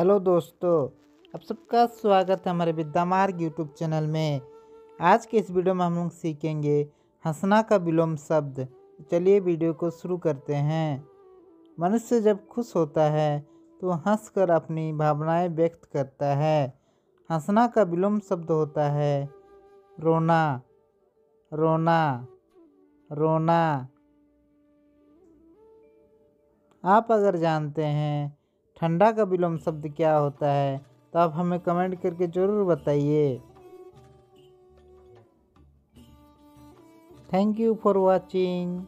Hello दोस्तों, आप सबका स्वागत है हमारे विद्या मार्ग यूट्यूब चैनल में। आज के इस वीडियो में हम लोग सीखेंगे हंसना का विलोम शब्द। चलिए वीडियो को शुरू करते हैं। मनुष्य जब खुश होता है तो हंसकर अपनी भावनाएँ व्यक्त करता है। हंसना का विलोम शब्द होता है, रोना रोना रोना। आप अगर जानते हैं ठंडा का विलोम शब्द क्या होता है तो आप हमें कमेंट करके ज़रूर बताइए। Thank you for watching